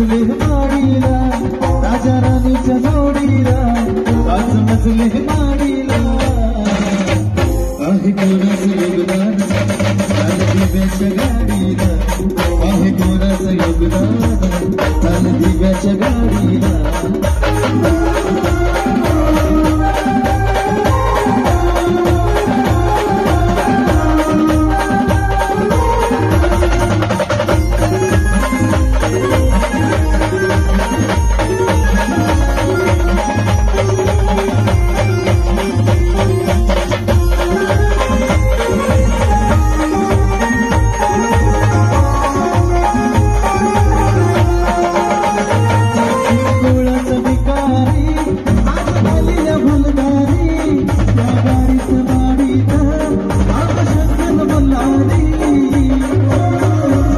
मजले मारीला, राजा राणीच्या जोडीला पाच मजले मारीला. आहे कोणाचं योगदान? लाल दिव्याच्या गाडीला. आहे कोणाचं योगदान? लाल दिव्याच्या गाडीला.